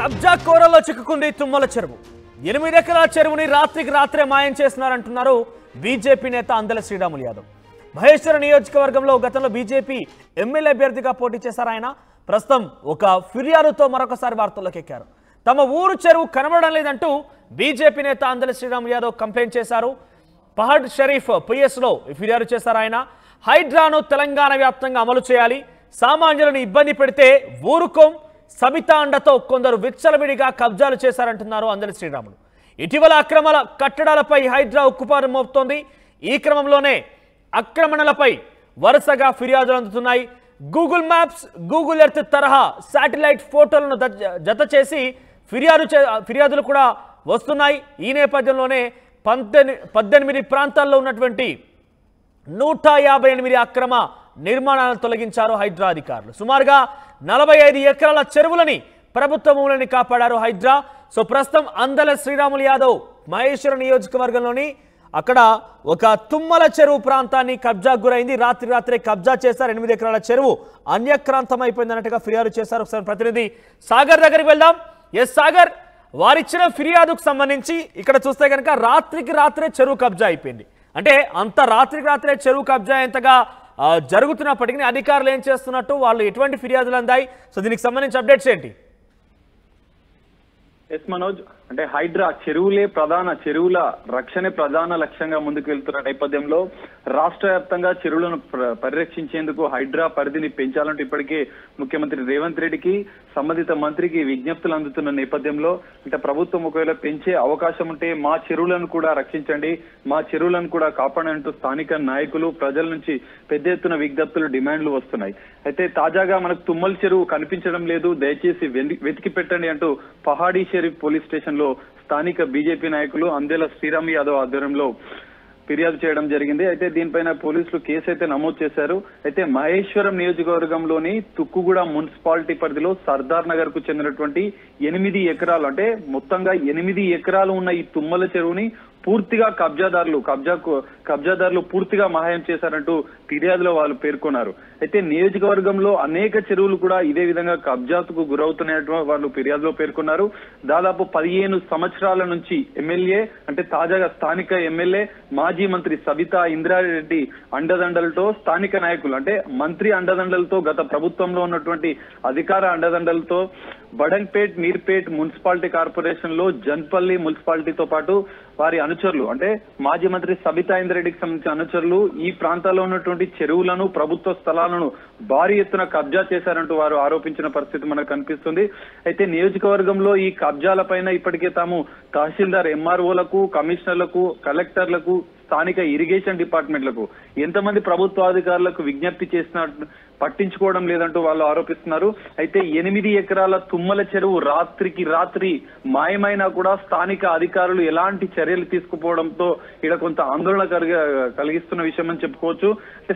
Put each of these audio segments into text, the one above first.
కబ్జా కోరల్లో చిక్కుకుంది తుమ్మల చెరువు. ఎనిమిది ఎకరాల చెరువుని రాత్రికి రాత్రే మాయం చేస్తున్నారంటున్నారు బీజేపీ నేత అందల శ్రీరాములు యాదవ్. మహేశ్వర నియోజకవర్గంలో గతంలో బీజేపీ ఎమ్మెల్యే అభ్యర్థిగా పోటీ చేశారు ఆయన. ప్రస్తుతం ఒక ఫిర్యాదుతో మరొకసారి వార్తల్లోకి ఎక్కారు తమ ఊరు చెరువు కనబడడం లేదంటూ బీజేపీ నేత అందల శ్రీరాములు యాదవ్ కంప్లైంట్ చేశారు. పహడ్ షరీఫ్ పిఎస్లో ఫిర్యాదు చేశారు ఆయన. హైడ్రాను తెలంగాణ వ్యాప్తంగా అమలు చేయాలి. సామాన్యులను ఇబ్బంది పెడితే ఊరుకోం. సబితాండతో కొందరు విచ్చలవిడిగా కబ్జాలు చేశారంటున్నారు అందరి శ్రీరాములు. ఇటీవల అక్రమాల కట్టడాలపై హైదరా ఉక్కుపారు మోపుతోంది. ఈ క్రమంలోనే ఆక్రమణలపై వరుసగా ఫిర్యాదులు అందుతున్నాయి. గూగుల్ మ్యాప్స్ గూగుల్ ఎర్త్ తరహా శాటిలైట్ ఫోటోలను జత చేసి ఫిర్యాదు చే ఫిర్యాదులు కూడా వస్తున్నాయి. ఈ నేపథ్యంలోనే పంతెని పద్దెనిమిది ప్రాంతాల్లో ఉన్నటువంటి నూట యాభై ఎనిమిది అక్రమ నిర్మాణాలను తొలగించారు హైదరా అధికారులు. సుమారుగా నలభై ఐదు ఎకరాల చెరువులని ప్రభుత్వ భూములని కాపాడారు హైడ్రా. సో ప్రస్తుతం అందల శ్రీరాములు యాదవ్ మహేశ్వర నియోజకవర్గంలోని అక్కడ ఒక తుమ్మల చెరువు ప్రాంతాన్ని కబ్జా గురైంది. రాత్రి రాత్రే కబ్జా చేశారు. ఎనిమిది ఎకరాల చెరువు అన్యక్రాంతం అయిపోయింది అన్నట్టుగా ఫిర్యాదు చేశారు ఒకసారి ప్రతినిధి. సాగర్ దగ్గరికి వెళ్దాం. ఎస్ సాగర్ వారిచ్చిన ఫిర్యాదుకు సంబంధించి ఇక్కడ చూస్తే కనుక రాత్రికి రాత్రే చెరువు కబ్జా అయిపోయింది. అంటే అంత రాత్రికి రాత్రే చెరువు కబ్జా ఎంతగా జరుగుతున్నప్పటికీ అధికారులు ఏం చేస్తున్నట్టు వాళ్ళు ఎటువంటి ఫిర్యాదులు అందాయి? సో దీనికి సంబంధించి అప్డేట్స్ ఏంటి? ఎస్ మనోజ్ అంటే హైడ్రా చెరువులే ప్రధాన చెరువుల రక్షణే ప్రధాన లక్ష్యంగా ముందుకు వెళ్తున్న నేపథ్యంలో రాష్ట్ర వ్యాప్తంగా చెరువులను పరిరక్షించేందుకు హైడ్రా పరిధిని పెంచాలంటూ ఇప్పటికే ముఖ్యమంత్రి రేవంత్ రెడ్డికి సంబంధిత మంత్రికి విజ్ఞప్తులు అందుతున్న నేపథ్యంలో అంటే ప్రభుత్వం ఒకవేళ పెంచే అవకాశం ఉంటే మా చెరువులను కూడా రక్షించండి మా చెరువులను కూడా కాపాడంటూ స్థానిక నాయకులు ప్రజల నుంచి పెద్ద ఎత్తున విజ్ఞప్తులు డిమాండ్లు వస్తున్నాయి. అయితే తాజాగా మనకు తుమ్మల చెరువు కనిపించడం లేదు దయచేసి వెతికి పెట్టండి అంటూ పహాడీ షరీఫ్ పోలీస్ స్టేషన్ లో స్థానిక బీజేపీ నాయకులు అందేల శ్రీరామ్ యాదవ్ ఆధ్వర్యంలో ఫిర్యాదు చేయడం జరిగింది. అయితే దీనిపైన పోలీసులు కేసు అయితే నమోదు చేశారు. అయితే మహేశ్వరం నియోజకవర్గంలోని తుక్కుగూడ మున్సిపాలిటీ పరిధిలో సర్దార్ నగర్కు చెందినటువంటి ఎనిమిది ఎకరాలు అంటే మొత్తంగా ఎనిమిది ఎకరాలు ఉన్న ఈ తుమ్మల చెరువుని పూర్తిగా కబ్జాదారులు కబ్జాకు కబ్జాదారులు పూర్తిగా మహాయం చేశారంటూ ఫిర్యాదులో వాళ్ళు పేర్కొన్నారు. అయితే నియోజకవర్గంలో అనేక చెరువులు కూడా ఇదే విధంగా కబ్జాకు గురవుతున్నట్టు వాళ్ళు ఫిర్యాదులో పేర్కొన్నారు. దాదాపు పదిహేను సంవత్సరాల నుంచి ఎమ్మెల్యే అంటే తాజాగా స్థానిక ఎమ్మెల్యే మాజీ మంత్రి సబితా ఇంద్రారెడ్డి అండదండలతో స్థానిక నాయకులు అంటే మంత్రి అండదండలతో గత ప్రభుత్వంలో ఉన్నటువంటి అధికార అండదండలతో బడంగ్పేట్ నీర్పేట్ మున్సిపాలిటీ కార్పొరేషన్లో జన్పల్లి మున్సిపాలిటీతో పాటు వారి అనుచరులు అంటే మాజీ మంత్రి సబితా ఇంద్రెడ్డికి సంబంధించిన అనుచరులు ఈ ప్రాంతాల్లో ఉన్నటువంటి చెరువులను ప్రభుత్వ స్థలాలను భారీ ఎత్తున కబ్జా చేశారంటూ వారు ఆరోపించిన పరిస్థితి మనకు కనిపిస్తుంది. అయితే నియోజకవర్గంలో ఈ కబ్జాల పైన ఇప్పటికే తాము తహసీల్దార్ ఎంఆర్ఓలకు కమిషనర్లకు కలెక్టర్లకు స్థానిక ఇరిగేషన్ డిపార్ట్మెంట్లకు ఎంతమంది ప్రభుత్వాధికారులకు విజ్ఞప్తి చేసిన పట్టించుకోవడం లేదంటూ వాళ్ళు ఆరోపిస్తున్నారు. అయితే ఎనిమిది ఎకరాల తుమ్మల చెరువు రాత్రికి రాత్రి మాయమైనా కూడా స్థానిక అధికారులు ఎలాంటి చర్యలు తీసుకుపోవడంతో ఇక్కడ కొంత ఆందోళన కలిగిస్తున్న విషయం అని చెప్పుకోవచ్చు.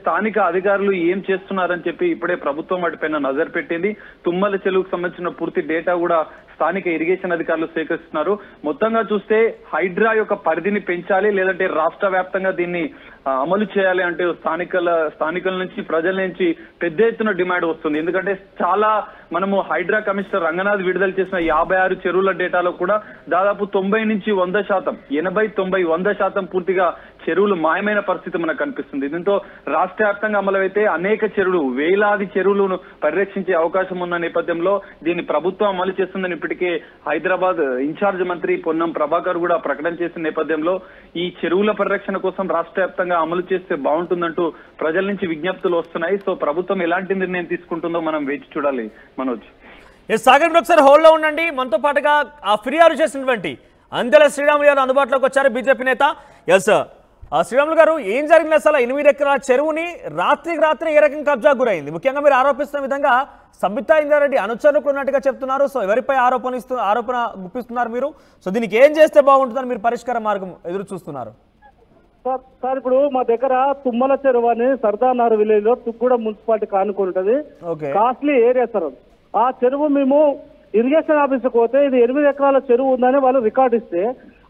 స్థానిక అధికారులు ఏం చేస్తున్నారని చెప్పి ఇప్పుడే ప్రభుత్వం వాటిపైన నజర్ పెట్టింది. తుమ్మల చెరువుకు సంబంధించిన పూర్తి డేటా కూడా స్థానిక ఇరిగేషన్ అధికారులు సేకరిస్తున్నారు. మొత్తంగా చూస్తే హైడ్రా యొక్క పరిధిని పెంచాలి లేదంటే రాష్ట్ర వ్యాప్తంగా దీన్ని అమలు చేయాలి అంటే స్థానికల స్థానికుల నుంచి ప్రజల నుంచి పెద్ద ఎత్తున డిమాండ్ వస్తుంది. ఎందుకంటే చాలా మనము హైడ్రా కమిషనర్ రంగనాథ్ విడుదల చేసిన యాభై ఆరు చెరువుల డేటాలో కూడా దాదాపు తొంభై నుంచి వంద శాతం ఎనభై తొంభై వంద శాతం పూర్తిగా చెరువులు మాయమైన పరిస్థితి మనకు కనిపిస్తుంది. దీంతో రాష్ట్ర వ్యాప్తంగా అమలైతే అనేక చెరువులు వేలాది చెరువులను పరిరక్షించే అవకాశం ఉన్న నేపథ్యంలో దీన్ని ప్రభుత్వం అమలు చేస్తుందని ఇప్పటికే హైదరాబాద్ ఇన్ఛార్జ్ మంత్రి పొన్నం ప్రభాకర్ కూడా ప్రకటన చేసిన నేపథ్యంలో ఈ చెరువుల పరిరక్షణ కోసం రాష్ట్ర వ్యాప్తంగా అమలు చేస్తే బాగుంటుందంటూ ప్రజల నుంచి విజ్ఞప్తులు వస్తున్నాయి. సో ప్రభుత్వం ఎలాంటి నిర్ణయం తీసుకుంటుందో మనం వేచి చూడాలి. మనోజ్. ఎస్ సాగర్ ఒకసారి హోల్లో ఉండండి. మనతో పాటుగా ఆ ఫిర్యాదు చేసినటువంటి అందెల శ్రీరాములు గారు అందుబాటులోకి వచ్చారు. బీజేపీ నేత. ఎస్ శ్రీరాములు గారు ఏం జరిగింది అసలు? ఎనిమిది ఎకరాల చెరువుని రాత్రికి రాత్రి ఏ రకంగా కబ్జా గురైంది? ముఖ్యంగా మీరు ఆరోపిస్తున్న విధంగా సబితా ఇంద్రారెడ్డి అనుచరులకు ఉన్నట్టుగా చెప్తున్నారు. సో ఎవరిపై ఆరోపణ ఇస్తూ ఆరోపణ గుప్పిస్తున్నారు మీరు? సో దీనికి ఏం చేస్తే బాగుంటుందని మీరు పరిష్కార మార్గం ఎదురు చూస్తున్నారు? సార్ సార్ ఇప్పుడు మా దగ్గర తుమ్మల చెరువు అని సర్దార్ విలేజ్లో తుగ్గూడ మున్సిపాలిటీ కానుకొని ఉంటది. ఓకే. Costly area sir. ఆ చెరువు మేము ఇరిగేషన్ ఆఫీస్కి పోతే ఇది ఎనిమిది ఎకరాల చెరువు ఉందని వాళ్ళు రికార్డు ఇస్తే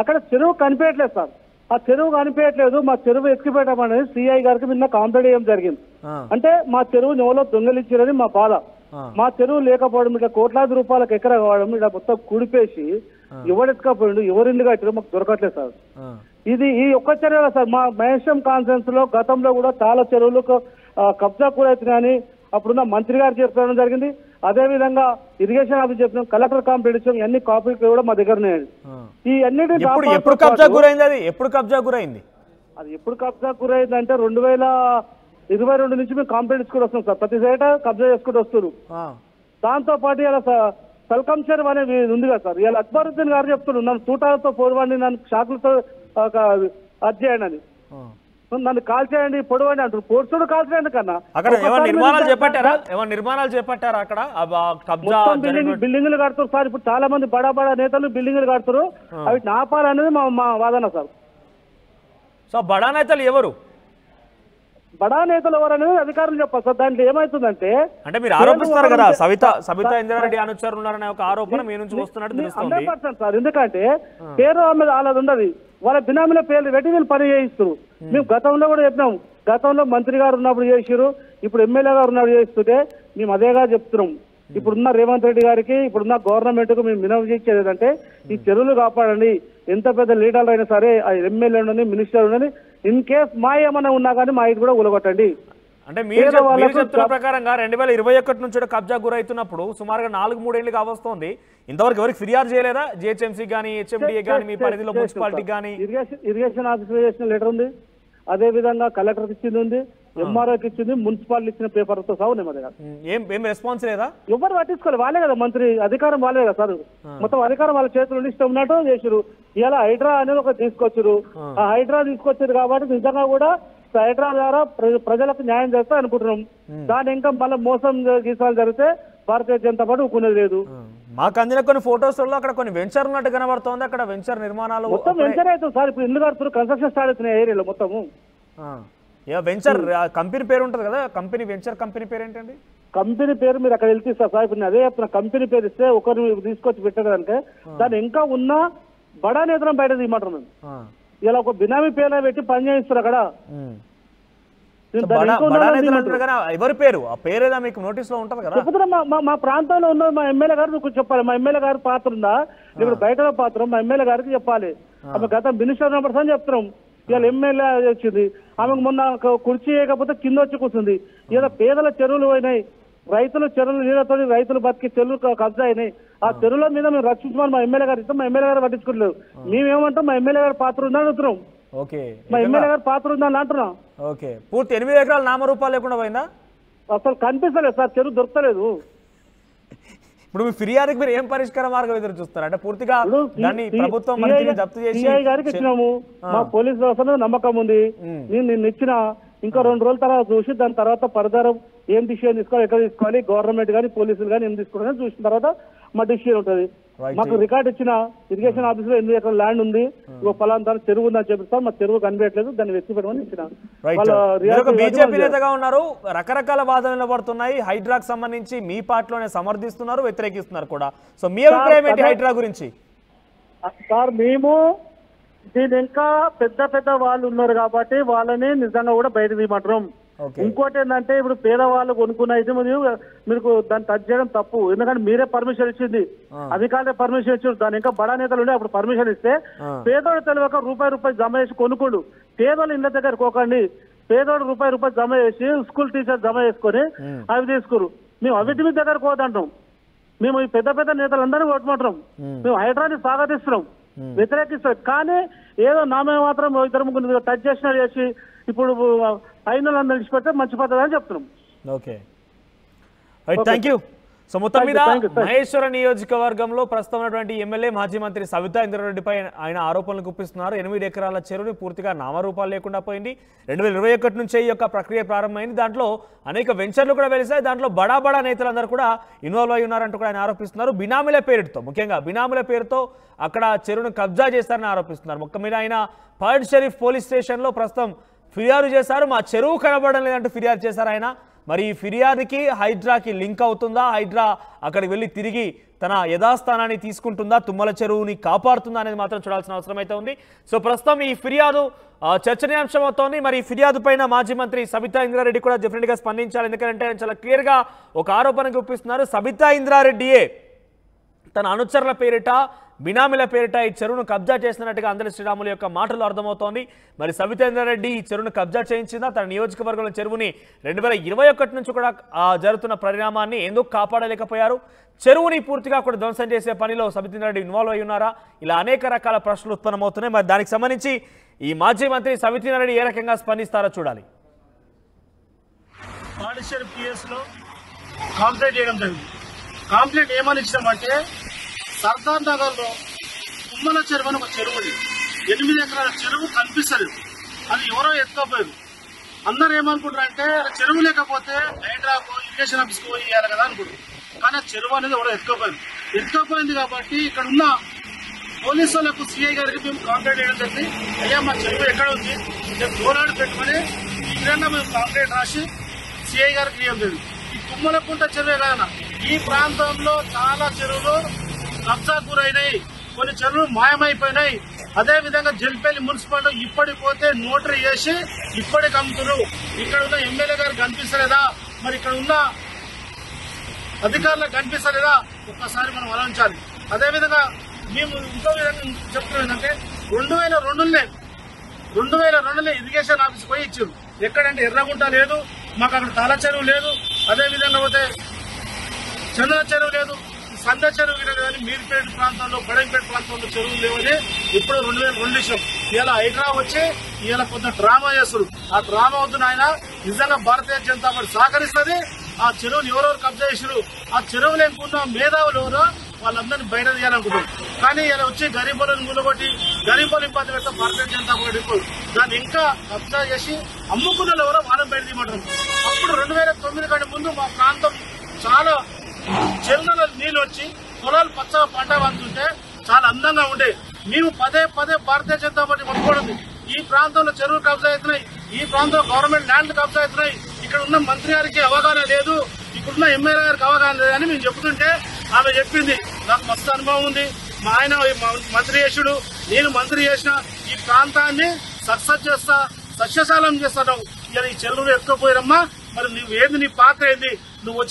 అక్కడ చెరువు కనిపించట్లేదు సార్. ఆ చెరువు కనిపించట్లేదు మా చెరువు ఎత్తిపెట్టమనేది సిఐ గారికి నిన్న కాంప్లైంట్ చేయడం జరిగింది. అంటే మా చెరువు ఎవరో దొంగలించారని మా బాధ. మా చెరువు లేకపోవడం ఇట్లా కోట్లాది రూపాయలకు ఎకరా కావడం ఇట్లా మొత్తం కుడిపేసి ఎవడెత్తుకపోయిండు ఎవరిండు కట్టారో మాకు దొరకట్లేదు సార్. ఇది ఈ ఒక్క చెరువు సార్ మా మహేశ్వరం కాన్ఫరెన్స్లో గతంలో కూడా చాలా చెరువులు క- ఆ, కబ్జా కూరైతున్నాయని అప్పుడున్న మంత్రి గారు చెప్పడం జరిగింది అదే విధంగా ఇరిగేషన్ ఆఫీస్ చెప్పినాం కలెక్టర్ కాంప్లైంట్ ఇచ్చాం ఇవన్నీ కాపీలు కూడా మా దగ్గర ఉన్నాయండి ఆ. ఈ అన్నిటి ఎప్పుడు కబ్జా గురైంది అది? ఎప్పుడు కబ్జా గురైంది? అది ఎప్పుడు కబ్జా గురైందంటే రెండు వేల ఇరవై రెండు నుంచి మేము కాంప్లైంట్ ఇచ్చుకుంటూ వస్తున్నాం సార్. ప్రతి ఏటా కబ్జా చేసుకుంటూ వస్తున్నారు. దాంతో పాటు ఇలా సల్కం అనేది ఉంది కదా సార్. ఇలా అక్బరుద్దీన్ గారు చెప్తున్నారు నన్ను తూటాలతో పోరువాడిని నన్ను షాకులతో ఒక అది చేయండి అని. నన్ను కాల్ చేయండి పొడవండి అంటారు పొడుచుడు కాల్ చేయండి కన్నా అక్కడ నిర్మాణాలు చేపట్టారా? ఏమైనా నిర్మాణాలు చేపట్టారా అక్కడ? బిల్డింగ్ బిల్డింగ్లు కడుతారు సార్. ఇప్పుడు చాలా మంది బడా బడా నేతలు బిల్డింగ్లు కడుతారు అవి ఆపాలనేది మా మా వాదన సార్. సో బడా నేతలు ఎవరు? బడా నేతలు ఎవరు అనేది అధికారులు చెప్పాలి సార్. దాంట్లో ఏమవుతుందంటే అంటే మీరు ఆరోపిస్తున్నారు కదా. సవిత సవిత ఇంద్రారెడ్డి అనుచరులు ఉన్నారనే ఒక ఆరోపణ మీ నుంచి వస్తున్నట్టు తెలుస్తోంది. సార్. ఎందుకంటే పేరు ఆమె వాళ్ళది ఉండదు. వాళ్ళ బినామీల పేర్లు పెట్టి వీళ్ళు పని చేయిస్తారు. మేము. గతంలో కూడా చెప్పినాం. గతంలో మంత్రి గారు ఉన్నప్పుడు చేసిరు ఇప్పుడు ఎమ్మెల్యే గారు ఉన్నప్పుడు చేస్తుంటే మేము అదేగా చెప్తున్నాం. ఇప్పుడున్న రేవంత్ రెడ్డి గారికి ఇప్పుడున్న గవర్నమెంట్కు మేము వినవించేది ఏంటంటే ఈ చెరువులు కాపాడండి ఎంత పెద్ద లీడర్లు అయినా సరే ఆ ఎమ్మెల్యే ఉండని మినిస్టర్ ఉండని ఇన్ కేస్ మా ఏమైనా ఉన్నా కానీ మా ఇది కూడా ఉలగొట్టండి అంటే మీరు చెప్తున్న ప్రకారంగా రెండు వేల ఇరవై ఒకటి నుంచి కూడా కబ్జా గురైతున్నప్పుడు సుమారుగా నాలుగు మూడేళ్ళు కావస్తోంది ఇంతవరకు ఎవరికి ఫిర్యాదు చేయలేదా? జిహెచ్ఎంసీ కానీ హెచ్ఎండిఏ కానీ మీ పరిధిలో మున్సిపాలిటీ కానీ ఇరిగేషన్ ఆఫీసర్ చేసిన లెటర్ ఉంది. అదే విధంగా కలెక్టర్కి ఇచ్చింది ఉంది. ఎంఆర్ఓకి ఇచ్చింది. మున్సిపాలిటీ ఇచ్చిన పేపర్తో సహా ఉన్నాయి మా దగ్గర. ఏం ఏం రెస్పాన్స్ లేదా? ఎవరు పట్టించుకోవాలి వాళ్ళే కదా మంత్రి. అధికారం వాళ్ళే కదా సార్. మొత్తం అధికారం వాళ్ళ చేతులు ఇష్టం ఉన్నట్టు చేసిరు ఇలా హైడ్రా అనేది ఒక తీసుకొచ్చారు ఆ. హైడ్రా తీసుకొచ్చారు కాబట్టి నిజంగా కూడా హైడ్రా ద్వారా ప్ర- ప్రజలకు న్యాయం చేస్తా అనుకుంటున్నాం. దాని ఇంకా మళ్ళీ మోసం గీసాలు జరిగితే భారతీయ జనతా పార్టీ ఊకునేది లేదు. మాకు అందిన కొన్ని ఫొటోస్లో అక్కడ కొన్ని వెంచర్ ఉన్నట్టు కనబడుతోంది. అక్కడ వెంచర్ నిర్మాణాలు మొత్తం వెంచర్ అవుతుంది సార్ ఇప్పుడు ఇల్లు కడుతున్నారు కన్స్ట్రక్షన్ స్టార్ట్ అవుతున్నాయి ఏరియాలో మొత్తము. వెంచర్ కంపెనీ పేరు ఉంటుంది కదా కంపెనీ వెంచర్ కంపెనీ పేరు ఏంటండి? కంపెనీ పేరు మీరు అక్కడ వెళ్తే సార్ ఇప్పుడు అదే చెప్తున్నా కంపెనీ పేరు ఇస్తే ఒకరిని తీసుకొచ్చి పెట్టదంటే దాని ఇంకా ఉన్న బడా నేతలను బయట ఆ. ఇలా ఒక బినామీ పేరు పెట్టి పని చేయిస్తారు అక్కడ. ఎవరి పేరు? ఆ పేరేదా మీకు నోటీస్లో ఉంటది కదా. చెప్పుతున్నా మా- ప్రాంతంలో ఉన్న మా ఎమ్మెల్యే గారు మీకు చెప్పాలి. మా ఎమ్మెల్యే గారి పాత్ర ఉందా? ఇప్పుడు బయట పాత్ర మా ఎమ్మెల్యే గారికి చెప్పాలి. ఆమె గత మినిస్టర్ ఉన్నప్పుడు అని చెప్తున్నాం. ఇవాళ ఎమ్మెల్యే వచ్చింది ఆమెకు మొన్న కుర్చీ వేయకపోతే కింద వచ్చి కూర్చుంది. ఇలా పేదల చెరువులు పోయినాయి. రైతులు చెరువులు నీళ్ళతో రైతులు బతికి చెరువులు కబ్జా అయినాయి ఆ చెరువుల మీద మేము రక్షించమని మా ఎమ్మెల్యే గారు ఇస్తాం మా ఎమ్మెల్యే గారు పట్టించుకోలేదు. మేమేమంటాం? మా ఎమ్మెల్యే గారి పాత్ర ఉందని అడుగుతున్నాం. ఓకే. మా ఎమ్మెల్యే గారి పాత్ర ఉందని అంటున్నాం. ఓకే. పూర్తి ఎనిమిది ఎకరాల నామరూపాలు లేకుండా పోయిందా? అసలు కనిపిస్తలేదు సార్ చెరువు దొరకలేదు. ఇప్పుడు మీ ఫిర్యాదుకి మీరు ఏం పరిష్కార మార్గం ఎదురు చూస్తారు అంటే పూర్తిగా దాన్ని ప్రభుత్వం జప్తు చేసి గారికి ఇచ్చినాము. మా పోలీస్ వ్యవస్థ నమ్మకం ఉంది. నేను నిన్న ఇచ్చిన ఇంకా రెండు రోజుల తర్వాత చూసి దాని తర్వాత పరదారం ఏం డిసిషన్ తీసుకోవాలి ఎట్లా తీసుకోవాలి గవర్నమెంట్ కానీ పోలీసులు కానీ ఏం తీసుకోవాలని చూసిన తర్వాత మా డిసిషన్ ఉంటుంది. మాకు రికార్డ్ ఇచ్చిన ఇరిగేషన్ ఆఫీస్లో ఎనిమిది ఎకరాల ల్యాండ్ ఉంది. ఇగో ఫలానా చెరువు ఉందని చెప్పిస్తాం మా చెరువు కనిపించట్లేదు దాన్ని వెతికి పెట్టమని ఇచ్చిన బీజేపీ నేతగా ఉన్నారు రకరకాల వాదనలు పడుతున్నాయి హైడ్రాక్ సంబంధించి మీ పార్టీలోనే సమర్థిస్తున్నారు వ్యతిరేకిస్తున్నారు కూడా. సో మీ అభిప్రాయం ఏంటి హైడ్రా గురించి? సార్ మేము దీని ఇంకా పెద్ద పెద్ద వాళ్ళు ఉన్నారు కాబట్టి వాళ్ళని నిజంగా కూడా బయట తీయమంటాం ఓకే. ఇంకోటి ఏంటంటే ఇప్పుడు పేదవాళ్ళు కొనుక్కున్న అయితే మీరు మీకు దాన్ని టచ్ చేయడం తప్పు. ఎందుకంటే మీరే పర్మిషన్ ఇచ్చింది. అధికారులే పర్మిషన్ ఇచ్చారు. దాని ఇంకా బడా నేతలు ఉండే అప్పుడు పర్మిషన్ ఇస్తే. పేదోడు తెలియక రూపాయి రూపాయి జమ చేసి కొనుక్కోడు. పేదోళ్ళు ఇళ్ళ దగ్గర కోకండి పేదోడు రూపాయి రూపాయి జమ చేసి స్కూల్ టీచర్ జమ చేసుకొని అవి తీసుకురు. మేము అవిటి మీద దగ్గర పోదంటాం. మేము ఈ పెద్ద పెద్ద నేతలందరినీ కొట్టుకుంటున్నాం మేము హైడ్రాని స్వాగతిస్తున్నాం. వ్యతిరేకిస్తాం కానీ ఏదో నామే మాత్రం ఇద్దరు ముగ్గురు టచ్ చేసిన చేసి ఇప్పుడు అయిన వాళ్ళని విడిచిపెడితే మంచి పద్ధతి అని చెప్తున్నాం. ఓకే. థ్యాంక్ యూ సో మొత్తం మీద. మహేశ్వర నియోజకవర్గంలో ప్రస్తుతం ఉన్నటువంటి ఎమ్మెల్యే మాజీ మంత్రి సవితా ఇంద్రారెడ్డిపై ఆయన ఆరోపణలు గుప్పిస్తున్నారు. ఎనిమిది ఎకరాల చెరువుని పూర్తిగా నామరూపాలు లేకుండా పోయింది. రెండు వేల ఇరవై ఒకటి నుంచే ఈ యొక్క ప్రక్రియ ప్రారంభమైంది. దాంట్లో అనేక వెంచర్లు కూడా వెలిసాయి. దాంట్లో బడా బడా నేతలందరూ కూడా ఇన్వాల్వ్ అయి ఉన్నారంటూ కూడా ఆయన ఆరోపిస్తున్నారు. బినామీల పేరుతో ముఖ్యంగా బినామీల పేరుతో అక్కడ చెరువును కబ్జా చేస్తారని ఆరోపిస్తున్నారు. మొక్క మీద ఆయన పర్డ్ షరీఫ్ పోలీస్ స్టేషన్లో ప్రస్తుతం ఫిర్యాదు చేశారు. మా చెరువు కనబడడం లేదంటూ ఫిర్యాదు చేశారు ఆయన. మరి ఈ ఫిర్యాదుకి హైడ్రాకి లింక్ అవుతుందా? హైడ్రా అక్కడికి వెళ్ళి తిరిగి తన యథాస్థానాన్ని తీసుకుంటుందా? తుమ్మల చెరువుని కాపాడుతుందా అనేది మాత్రం చూడాల్సిన అవసరం అయితే ఉంది. సో ప్రస్తుతం ఈ ఫిర్యాదు చర్చనీయాంశం అవుతోంది. మరి ఫిర్యాదు పైన మాజీ మంత్రి సబితా ఇంద్రారెడ్డి కూడా డెఫినెట్గా స్పందించాలి. ఎందుకంటే ఆయన చాలా క్లియర్గా ఒక ఆరోపణ గుప్పిస్తున్నారు. సబితా ఇంద్రారెడ్డియే తన అనుచరుల పేరిట బినామీల పేరిట ఈ చెరువును కబ్జా చేసినట్టుగా అందరి శ్రీరాములు యొక్క మాటలు అర్థమవుతోంది. మరి సవితేంద్రారెడ్డి ఈ చెరువును కబ్జా చేయించిందా? తన నియోజకవర్గంలో చెరువుని రెండు వేల ఇరవై ఒకటి నుంచి కూడా జరుగుతున్న పరిణామాన్ని ఎందుకు కాపాడలేకపోయారు? చెరువుని పూర్తిగా కూడా ధ్వంసం చేసే పనిలో సవితేంద్రారెడ్డి ఇన్వాల్వ్ అయి ఉన్నారా? ఇలా అనేక రకాల ప్రశ్నలు ఉత్పన్నమవుతున్నాయి. మరి దానికి సంబంధించి ఈ మాజీ మంత్రి సవితేంద్రారెడ్డి ఏ రకంగా స్పందిస్తారో చూడాలి. పాండిచేరి పిఎస్ చేయడం జరిగింది. ఏమని ఇచ్చామంటే సర్దార్ నగర్లో తుమ్మల చెరువు అని ఒక చెరువు ఉంది. ఎనిమిది ఎకరాల చెరువు కనిపిస్తలేదు. అది ఎవరో ఎత్తుకోపోయారు. అందరు ఏమనుకుంటారంటే చెరువు లేకపోతే హైడ్రాకు ఇరిగేషన్ ఆఫీస్కి పోయి ఇవ్వాలి కదా అనుకుంటారు కానీ ఆ చెరువు అనేది ఎవరో ఎత్తుకోపోయింది ఎత్తుకోపోయింది కాబట్టి ఇక్కడ ఉన్న పోలీసు వాళ్ళకు సిఐ గారికి మేము కాంప్లైంట్ చేయడం జరిగింది. అయ్యా మా చెరువు ఎక్కడ ఉంది? మేము పోరాడు పెట్టుకుని ఈ మేము కాంప్లైంట్ రాసి సిఐ గారికి ఇవ్వలేదు ఈ తుమ్మలకుంట చెరువే కాదన్న ఈ ప్రాంతంలో చాలా చెరువులు కబ్జా గురైనాయి. కొన్ని చెరువులు మాయమైపోయినాయి. అదే విధంగా జల్పల్లి మున్సిపాలిటీ ఇప్పటికి పోతే నోటరీ చేసి ఇప్పటికి అమ్ముతున్నారు. ఇక్కడ ఉన్న ఎమ్మెల్యే గారు కనిపిస్తలేదా? మరి ఇక్కడ ఉన్న అధికారులకు కనిపిస్తలేదా? ఒక్కసారి మనం ఆలోచించాలి. అదేవిధంగా మేము ఇంకో విధంగా చెప్తున్నాం ఏంటంటే రెండు వేల రెండులోనే రెండు వేల రెండులో ఇరిగేషన్ ఆఫీస్ పోయి ఇచ్చారు. ఎక్కడంటే ఎర్రగుంట లేదు మాకు అక్కడ తాళ చెరువు లేదు. అదేవిధంగా పోతే చంద్ర చెరువు లేదు. సంద చెరువు కానీ మీర్పేట ప్రాంతంలో బడంపేట ప్రాంతంలో చెరువులు లేవని ఇప్పుడు రెండు వేల రెండు విషయం ఇలా హైడ్రా వచ్చి ఇలా కొంత డ్రామా చేస్తారు. ఆ డ్రామా వద్దు నాయన నిజంగా భారతీయ జనతా పార్టీ సహకరిస్తుంది. ఆ చెరువుని ఎవరెవరు కబ్జా చేసారు ఆ చెరువులు ఎంకున్న మేధావులు ఎవరో? వాళ్ళందరినీ బయట తీయాలనుకుంటారు కానీ ఇలా వచ్చి గరీబులను మూలగొట్టి గరీబులు ఇబ్బంది పెడతా భారతీయ జనతా పార్టీ ఇప్పుడు దాన్ని ఇంకా కబ్జా చేసి అమ్ముకున్న ఎవరో వాళ్ళని బయట తీయమంటారు అప్పుడు రెండు వేల తొమ్మిది కంటే ముందు మా ప్రాంతం చాలా చెరువుల నీళ్ళు వచ్చి పొలాలు పచ్చగా పంట పండుతుంటే చాలా అందంగా ఉండే. మేము పదే పదే భారతీయ జనతా పార్టీ పట్టుకోవడం ఈ ప్రాంతంలో చెరువులు కబ్జా అవుతున్నాయి. ఈ ప్రాంతంలో గవర్నమెంట్ ల్యాండ్లు కబ్జా అవుతున్నాయి. ఇక్కడ ఉన్న మంత్రి గారికి అవగాహన లేదు. ఇక్కడున్న ఎమ్మెల్యే గారికి అవగాహన లేదని మేము చెప్తుంటే ఆమె చెప్పింది. నాకు మస్తు అనుభవం ఉంది. మా ఆయన మంత్రి చేసుడు. నేను మంత్రి చేసిన ఈ ప్రాంతాన్ని సక్సెస్ చేస్తా సస్యశాలం చేస్తాను ఇలా ఈ చెరువులు ఎత్తుకుపోయారమ్మా. మరి నువ్వు ఏంది? నీ పాత్ర ఏంది? నువ్వు వచ్చి